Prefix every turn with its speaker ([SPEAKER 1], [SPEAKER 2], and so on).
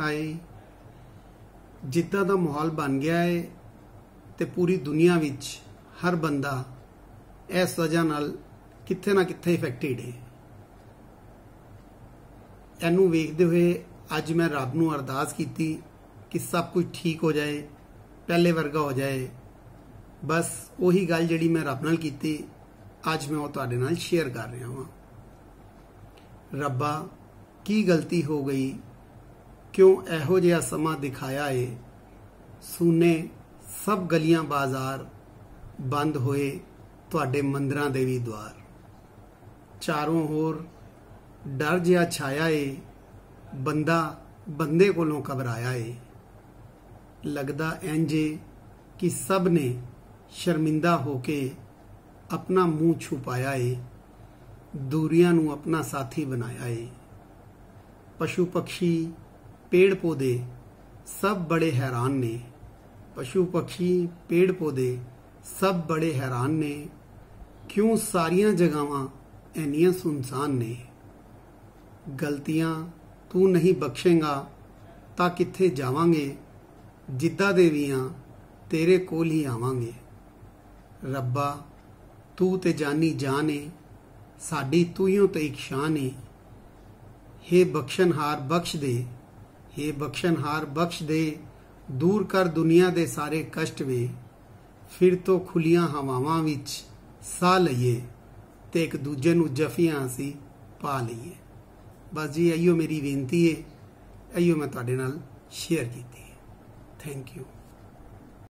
[SPEAKER 1] ਹਾਏ, ਜਿੱਦਾਂ ਦਾ ਮਾਹੌਲ ਬਣ ਗਿਆ ਹੈ ਤੇ ਪੂਰੀ ਦੁਨੀਆ ਵਿੱਚ ਹਰ ਬੰਦਾ ਇਸ ਵਜ੍ਹਾ ਨਾਲ ਕਿੱਥੇ ਨਾ ਕਿੱਥੇ ਇਫੈਕਟਡ ਹੈ ਇਹਨੂੰ ਵੇਖਦੇ ਹੋਏ ਅੱਜ ਮੈਂ ਰੱਬ ਨੂੰ ਅਰਦਾਸ ਕੀਤੀ ਕਿ ਸਭ ਕੁਝ ਠੀਕ ਹੋ ਜਾਏ, ਪਹਿਲੇ ਵਰਗਾ ਹੋ ਜਾਏ। ਬਸ ਉਹੀ ਗੱਲ ਜਿਹੜੀ ਮੈਂ ਰੱਬ ਨਾਲ ਕੀਤੀ, ਅੱਜ ਮੈਂ ਉਹ ਤੁਹਾਡੇ ਨਾਲ ਸ਼ੇਅਰ ਕਰ ਰਿਹਾ ਹਾਂ ਰੱਬਾ, ਕੀ ਗਲਤੀ ਹੋ ਗਈ? ਕਿਉਂ ਇਹੋ ਜਿਹਾ ਸਮਾਂ ਦਿਖਾਇਆ ਏ? ਸੁਨੇ ਸਭ ਗਲੀਆਂ ਬਾਜ਼ਾਰ ਬੰਦ ਹੋਏ ਤੁਹਾਡੇ ਮੰਦਰਾਂ ਦੇ ਵੀ ਦਵਾਰ ਚਾਰੋਂ ਹੋਰ ਡਰ ਜਿਹਾ ਛਾਇਆ ਏ, ਬੰਦਾ ਬੰਦੇ ਕੋਲੋਂ ਘਬਰਾਇਆ ਏ। ਲੱਗਦਾ ਇੰਜੇ ਕਿ ਸਭ ਨੇ ਸ਼ਰਮਿੰਦਾ ਹੋ ਕੇ ਆਪਣਾ ਮੂੰਹ ਛੁਪਾਇਆ ਏ, ਦੂਰੀਆਂ ਨੂੰ ਆਪਣਾ ਸਾਥੀ ਬਣਾਇਆ ਏ। ਪਸ਼ੂ ਪਖੀ ਪੇੜ ਪੌਦੇ ਸਭ ਬੜੇ ਹੈਰਾਨ ਨੇ। ਪਸ਼ੂ ਪਕਸ਼ੀ, ਪੇੜ ਪੌਦੇ ਸਭ ਬੜੇ ਹੈਰਾਨ ਨੇ। ਕਿਉਂ ਸਾਰੀਆਂ ਜਗਾਵਾਂ ਐਨੀਆਂ ਸੁਨਸਾਨ ਨੇ? ਗਲਤੀਆਂ ਤੂੰ ਨਹੀਂ ਬਖਸ਼ੇਗਾ ਤਾਂ ਕਿੱਥੇ ਜਾਵਾਂਗੇ? ਜਿੱਦਾਂ ਦੇਵੀਆਂ ਤੇਰੇ ਕੋਲ ਹੀ ਆਵਾਂਗੇ। ਰੱਬਾ, ਤੂੰ ਤੇ ਜਾਨੀ ਜਾਣੇ ਸਾਡੀ ਤੂੰ ਹੀ ਤੇ ਇੱਕ ਸ਼ਾਨ ਏ। ਬਖਸ਼ਨਹਾਰ ਬਖਸ਼ ਦੇ। हे ਬਖਸ਼ਨਹਾਰ ਬਖਸ਼ ਦੇ, ਦੂਰ ਕਰ ਦੁਨੀਆ ਦੇ ਸਾਰੇ ਕਸ਼ਟ ਵੇ, ਫਿਰ ਤੋਂ ਖੁੱਲੀਆਂ ਹਵਾਵਾਂ ਵਿੱਚ ਸਾਹ ਲਈਏ ਤੇ ਇੱਕ ਦੂਜੇ ਨੂੰ ਜਫੀਆਂ ਅਸੀਂ ਪਾ ਲਈਏ। ਬਸ ਜੀ ਇਹੋ ਮੇਰੀ ਬੇਨਤੀ ਹੈ ਇਹੋ ਮੈਂ ਤੁਹਾਡੇ ਨਾਲ ਸ਼ੇਅਰ ਕੀਤੀ ਹੈ ਥੈਂਕ ਯੂ